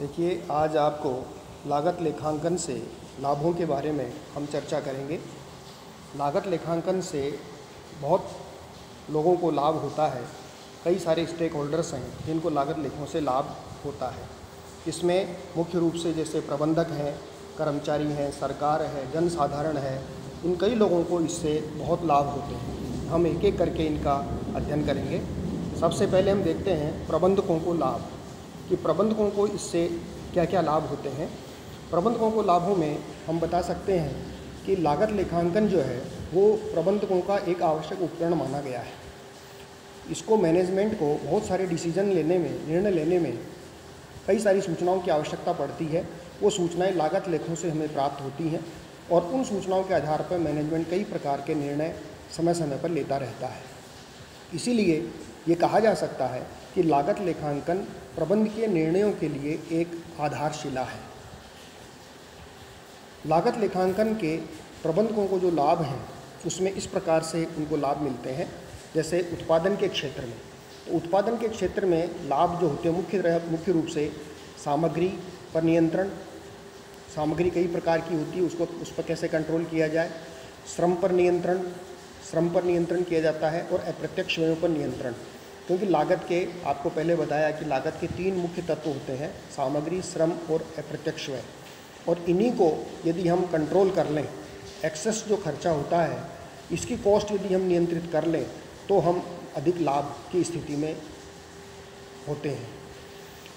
देखिए, आज आपको लागत लेखांकन से लाभों के बारे में हम चर्चा करेंगे। लागत लेखांकन से बहुत लोगों को लाभ होता है। कई सारे स्टेक होल्डर्स हैं जिनको लागत लेखों से लाभ होता है। इसमें मुख्य रूप से जैसे प्रबंधक हैं, कर्मचारी हैं, सरकार है जन साधारण है, इन कई लोगों को इससे बहुत लाभ होते हैं। हम एक एक करके इनका अध्ययन करेंगे। सबसे पहले हम देखते हैं प्रबंधकों को लाभ। कि प्रबंधकों को इससे क्या क्या लाभ होते हैं। प्रबंधकों को लाभों में हम बता सकते हैं कि लागत लेखांकन जो है, वो प्रबंधकों का एक आवश्यक उपकरण माना गया है। इसको मैनेजमेंट को बहुत सारे डिसीज़न लेने में, निर्णय लेने में कई सारी सूचनाओं की आवश्यकता पड़ती है। वो सूचनाएँ लागत लेखों से हमें प्राप्त होती हैं और उन सूचनाओं के आधार पर मैनेजमेंट कई प्रकार के निर्णय समय समय पर लेता रहता है। इसीलिए ये कहा जा सकता है कि लागत लेखांकन प्रबंधकीय निर्णयों के लिए एक आधारशिला है। लागत लेखांकन के प्रबंधकों को जो लाभ हैं, उसमें इस प्रकार से उनको लाभ मिलते हैं, जैसे उत्पादन के क्षेत्र में। तो उत्पादन के क्षेत्र में लाभ जो होते हैं, मुख्य मुख्य रूप से सामग्री पर नियंत्रण, सामग्री कई प्रकार की होती है, उसको, उस पर कैसे कंट्रोल किया जाए? श्रम पर नियंत्रण, श्रम पर नियंत्रण किया जाता है और अप्रत्यक्ष व्ययों पर नियंत्रण। क्योंकि लागत के, आपको पहले बताया कि लागत के तीन मुख्य तत्व होते हैं, सामग्री, श्रम और अप्रत्यक्ष व्यय। और इन्हीं को यदि हम कंट्रोल कर लें एक्सेस जो खर्चा होता है, इसकी कॉस्ट यदि हम नियंत्रित कर लें तो हम अधिक लाभ की स्थिति में होते हैं।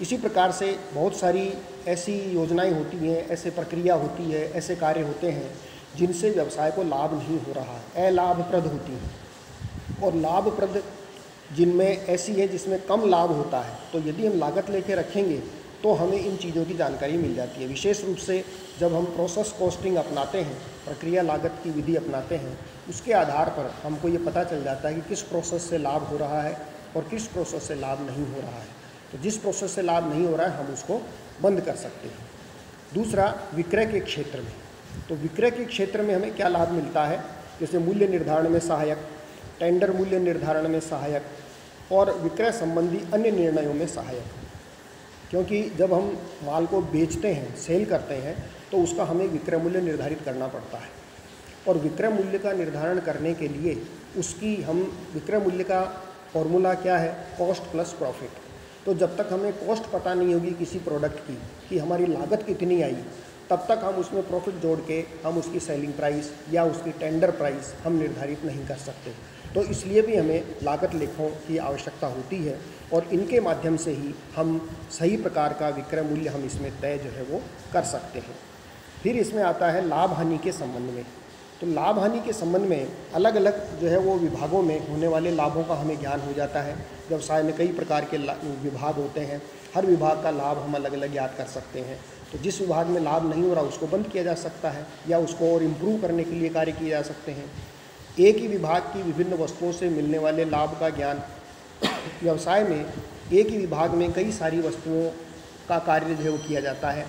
इसी प्रकार से बहुत सारी ऐसी योजनाएँ होती हैं, ऐसे प्रक्रिया होती है, ऐसे कार्य होते हैं, जिनसे व्यवसाय को लाभ नहीं हो रहा है, अलाभप्रद होती हैं। और लाभप्रद जिनमें ऐसी है जिसमें कम लाभ होता है तो यदि हम लागत लेके रखेंगे तो हमें इन चीज़ों की जानकारी मिल जाती है। विशेष रूप से जब हम प्रोसेस कॉस्टिंग अपनाते हैं, प्रक्रिया लागत की विधि अपनाते हैं, उसके आधार पर हमको ये पता चल जाता है कि किस प्रोसेस से लाभ हो रहा है और किस प्रोसेस से लाभ नहीं हो रहा है। तो जिस प्रोसेस से लाभ नहीं हो रहा है, हम उसको बंद कर सकते हैं। दूसरा, विक्रय के क्षेत्र में। तो विक्रय के क्षेत्र में हमें क्या लाभ मिलता है? जैसे मूल्य निर्धारण में सहायक टेंडर मूल्य निर्धारण में सहायक और विक्रय संबंधी अन्य निर्णयों में सहायक। क्योंकि जब हम माल को बेचते हैं, सेल करते हैं तो उसका हमें विक्रय मूल्य निर्धारित करना पड़ता है। और विक्रय मूल्य का निर्धारण करने के लिए उसकी हम विक्रय मूल्य का फॉर्मूला क्या है? Cost plus profit. तो जब तक हमें कॉस्ट पता नहीं होगी किसी प्रोडक्ट की, कि हमारी लागत कितनी आई, तब तक हम उसमें प्रॉफिट जोड़ के हम उसकी सेलिंग प्राइस या उसकी टेंडर प्राइस हम निर्धारित नहीं कर सकते। तो इसलिए भी हमें लागत लेखों की आवश्यकता होती है और इनके माध्यम से ही हम सही प्रकार का विक्रय मूल्य हम इसमें तय जो है वो कर सकते हैं। फिर इसमें आता है लाभ हानि के संबंध में। तो लाभ हानि के संबंध में अलग अलग जो है वो विभागों में होने वाले लाभों का हमें ज्ञान हो जाता है। व्यवसाय में कई प्रकार के विभाग होते हैं। हर विभाग का लाभ हम अलग अलग याद कर सकते हैं। तो जिस विभाग में लाभ नहीं हो रहा उसको बंद किया जा सकता है या उसको और इम्प्रूव करने के लिए कार्य किए जा सकते हैं। एक ही विभाग की विभिन्न वस्तुओं से मिलने वाले लाभ का ज्ञान। व्यवसाय में एक ही विभाग में कई सारी वस्तुओं का कार्य जो है वो किया जाता है।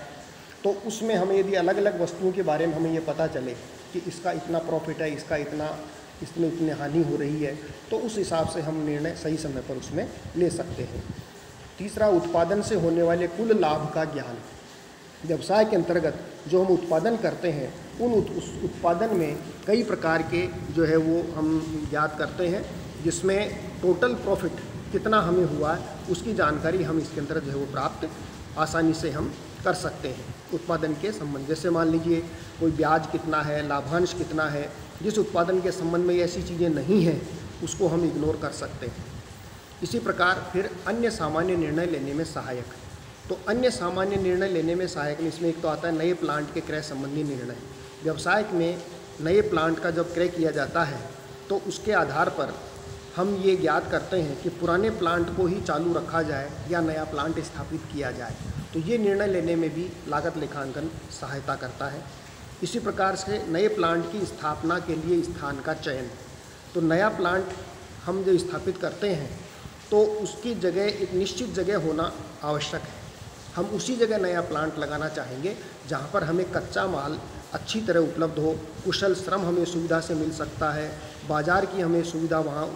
तो उसमें हमें यदि अलग अलग वस्तुओं के बारे में हमें ये पता चले कि इसका इतना प्रॉफिट है, इसका इतना, इसमें इतनी हानि हो रही है तो उस हिसाब से हम निर्णय सही समय पर उसमें ले सकते हैं। तीसरा, उत्पादन से होने वाले कुल लाभ का ज्ञान। व्यवसाय के अंतर्गत जो हम उत्पादन करते हैं उन उत, उस उत्पादन में कई प्रकार के जो है वो हम याद करते हैं जिसमें टोटल प्रॉफिट कितना हमें हुआ है उसकी जानकारी हम इसके अंदर जो है वो प्राप्त आसानी से हम कर सकते हैं उत्पादन के संबंध। जैसे मान लीजिए कोई ब्याज कितना है लाभांश कितना है जिस उत्पादन के संबंध में ऐसी चीज़ें नहीं हैं उसको हम इग्नोर कर सकते हैं। इसी प्रकार फिर अन्य सामान्य निर्णय लेने में सहायक। तो अन्य सामान्य निर्णय लेने में सहायक इसमें एक तो आता है नए प्लांट के क्रय संबंधी निर्णय। व्यवसाय में नए प्लांट का जब क्रय किया जाता है तो उसके आधार पर हम ये ज्ञात करते हैं कि पुराने प्लांट को ही चालू रखा जाए या नया प्लांट स्थापित किया जाए। तो ये निर्णय लेने में भी लागत लेखांकन सहायता करता है। इसी प्रकार से नए प्लांट की स्थापना के लिए स्थान का चयन। तो नया प्लांट हम जो स्थापित करते हैं तो उसकी जगह, एक निश्चित जगह होना आवश्यक है। हम उसी जगह नया प्लांट लगाना चाहेंगे, जहाँ पर हमें कच्चा माल अच्छी तरह उपलब्ध हो, कुशल श्रम हमें सुविधा से मिल सकता है, बाज़ार की हमें सुविधा वहाँ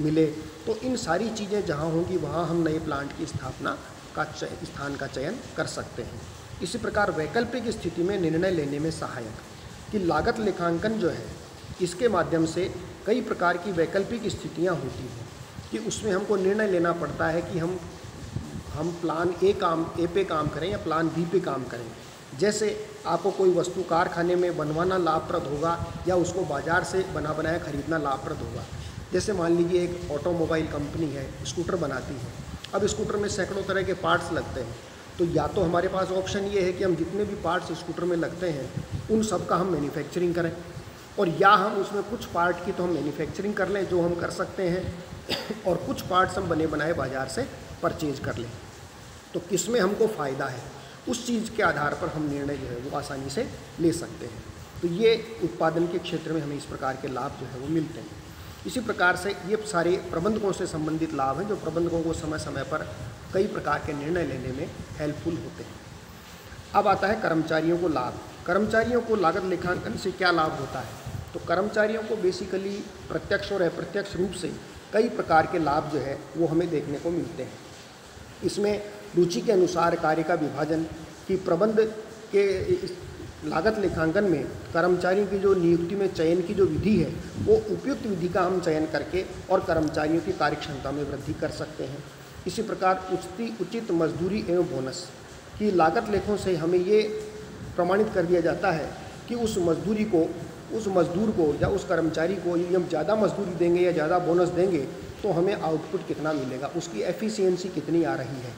मिले तो इन सारी चीज़ें जहाँ होंगी, वहाँ हम नए प्लांट की स्थापना का स्थान का चयन कर सकते हैं। इसी प्रकार वैकल्पिक स्थिति में निर्णय लेने में सहायक। कि लागत लेखांकन जो है, इसके माध्यम से कई प्रकार की वैकल्पिक स्थितियाँ होती हैं, कि उसमें हमको निर्णय लेना पड़ता है कि हम हम प्लान ए काम ए पे काम करें या प्लान बी पे काम करें। जैसे आपको कोई वस्तु कारखाने में बनवाना लाभप्रद होगा या उसको बाज़ार से बना बनाया खरीदना लाभप्रद होगा। जैसे मान लीजिए एक ऑटोमोबाइल कंपनी है स्कूटर बनाती है। अब स्कूटर में सैकड़ों तरह के पार्ट्स लगते हैं। तो या तो हमारे पास ऑप्शन ये है कि हम जितने भी पार्ट्स स्कूटर में लगते हैं, उन सब का हम मैन्युफैक्चरिंग करें। और या हम उसमें कुछ पार्ट की तो हम मैन्युफैक्चरिंग कर लें, जो हम कर सकते हैं, और कुछ पार्ट्स हम बने बनाए बाज़ार से परचेज कर लें। तो किसमें हमको फ़ायदा है? उस चीज़ के आधार पर हम निर्णय जो है वो आसानी से ले सकते हैं। तो ये उत्पादन के क्षेत्र में हमें इस प्रकार के लाभ जो है वो मिलते हैं। इसी प्रकार से ये सारे प्रबंधकों से संबंधित लाभ हैं, जो प्रबंधकों को समय समय पर कई प्रकार के निर्णय लेने में हेल्पफुल होते हैं। अब आता है कर्मचारियों को लाभ। कर्मचारियों को लागत लेखांकन से क्या लाभ होता है? तो कर्मचारियों को बेसिकली प्रत्यक्ष और अप्रत्यक्ष रूप से कई प्रकार के लाभ जो है वो हमें देखने को मिलते हैं। इसमें रुचि के अनुसार कार्य का विभाजन कि प्रबंध के लागत लेखांकन में कर्मचारियों की जो नियुक्ति में चयन की जो विधि है, वो उपयुक्त विधि का हम चयन करके और कर्मचारियों की कार्यक्षमता में वृद्धि कर सकते हैं। इसी प्रकार उचित उचित मजदूरी एवं बोनस की लागत लेखों से हमें ये प्रमाणित कर दिया जाता है कि उस मजदूरी को, उस मजदूर को या उस कर्मचारी को यदि हम ज़्यादा मजदूरी देंगे या ज़्यादा बोनस देंगे तो हमें आउटपुट कितना मिलेगा, उसकी एफिशिएंसी कितनी आ रही है।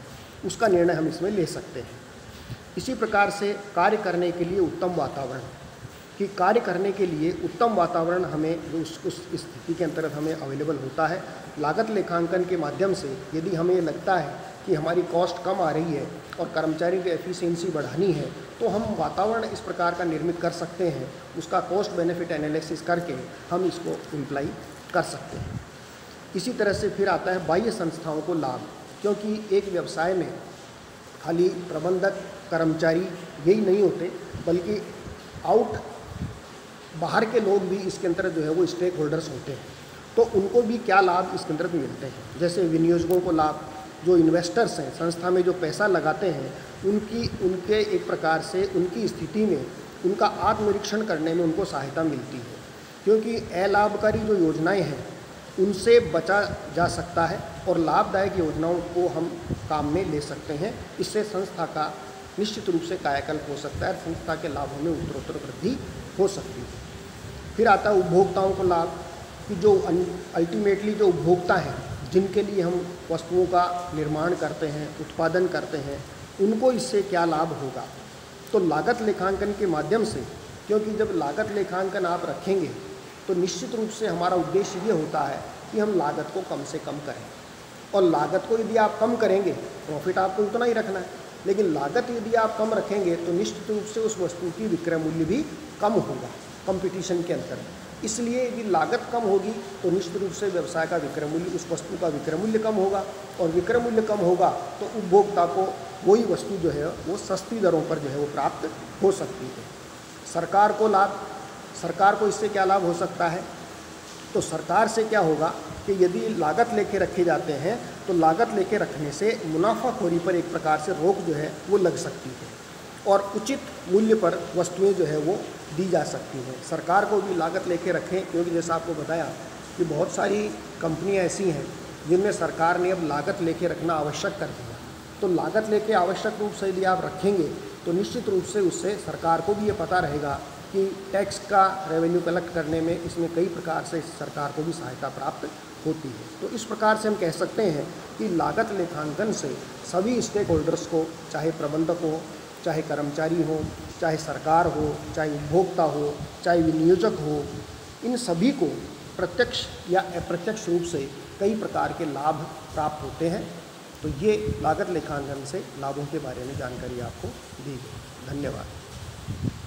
उसका निर्णय हम इसमें ले सकते हैं। इसी प्रकार से कार्य करने के लिए उत्तम वातावरण, कि कार्य करने के लिए उत्तम वातावरण हमें जो उस उस स्थिति के अंतर्गत हमें अवेलेबल होता है। लागत लेखांकन के माध्यम से यदि हमें ये लगता है कि हमारी कॉस्ट कम आ रही है और कर्मचारियों की एफिशिएंसी बढ़ानी है तो हम वातावरण इस प्रकार का निर्मित कर सकते हैं। उसका कॉस्ट बेनिफिट एनालिसिस करके हम इसको इम्प्लाई कर सकते हैं। इसी तरह से फिर आता है बाह्य संस्थाओं को लाभ। क्योंकि एक व्यवसाय में खाली प्रबंधक, कर्मचारी यही नहीं होते, बल्कि आउट बाहर के लोग भी इसके अंतर्गत जो है वो स्टेक होल्डर्स होते हैं। तो उनको भी क्या लाभ इसके अंतर्गत मिलते हैं? जैसे विनियोजकों को लाभ, जो इन्वेस्टर्स हैं, संस्था में जो पैसा लगाते हैं, उनकी, उनके एक प्रकार से उनकी स्थिति में उनका आत्मनिरीक्षण करने में उनको सहायता मिलती है। क्योंकि अलाभकारी जो योजनाएँ हैं उनसे बचा जा सकता है और लाभदायक योजनाओं को हम काम में ले सकते हैं। इससे संस्था का निश्चित रूप से कायाकल्प हो सकता है संस्था के लाभों में उत्तरोत्तर वृद्धि हो सकती है। फिर आता है उपभोक्ताओं को लाभ कि जो अल्टीमेटली जो उपभोक्ता हैं, जिनके लिए हम वस्तुओं का निर्माण करते हैं, उत्पादन करते हैं, उनको इससे क्या लाभ होगा? तो लागत लेखांकन के माध्यम से, क्योंकि जब लागत लेखांकन आप रखेंगे तो निश्चित रूप से हमारा उद्देश्य ये होता है कि हम लागत को कम से कम करें। और लागत को यदि आप कम करेंगे प्रॉफिट आपको उतना ही रखना है। लेकिन लागत यदि आप कम रखेंगे तो निश्चित रूप से उस वस्तु की विक्रय मूल्य भी कम होगा कंपटीशन के अंतर्गत इसलिए यदि लागत कम होगी तो निश्चित रूप से व्यवसाय का विक्रय मूल्य, उस वस्तु का विक्रय मूल्य कम होगा। और विक्रय मूल्य कम होगा तो उपभोक्ता को वही वस्तु जो है, वो सस्ती दरों पर जो है, वो प्राप्त हो सकती है। सरकार को लाभ सरकार को इससे क्या लाभ हो सकता है? तो सरकार से क्या होगा कि यदि लागत लेके रखे जाते हैं तो लागत लेके रखने से मुनाफाखोरी पर एक प्रकार से रोक जो है, वो लग सकती है और उचित मूल्य पर वस्तुएँ जो है, वो दी जा सकती हैं। सरकार को भी लागत लेके रखें, क्योंकि जैसा आपको बताया कि बहुत सारी कंपनियाँ ऐसी हैं, जिनमें सरकार ने अब लागत लेके रखना आवश्यक कर दिया। तो लागत लेके आवश्यक रूप से यदि आप रखेंगे तो निश्चित रूप से उससे सरकार को भी ये पता रहेगा कि टैक्स का रेवेन्यू कलेक्ट करने में इसमें कई प्रकार से सरकार को भी सहायता प्राप्त होती है। तो इस प्रकार से हम कह सकते हैं कि लागत लेखांकन से सभी स्टेक होल्डर्स को, चाहे प्रबंधक हो, चाहे कर्मचारी हो, चाहे सरकार हो, चाहे उपभोक्ता हो, चाहे विनियोजक हो, इन सभी को प्रत्यक्ष या अप्रत्यक्ष रूप से कई प्रकार के लाभ प्राप्त होते हैं। तो ये लागत लेखांकन से लाभों के बारे में जानकारी आपको दी गई। धन्यवाद।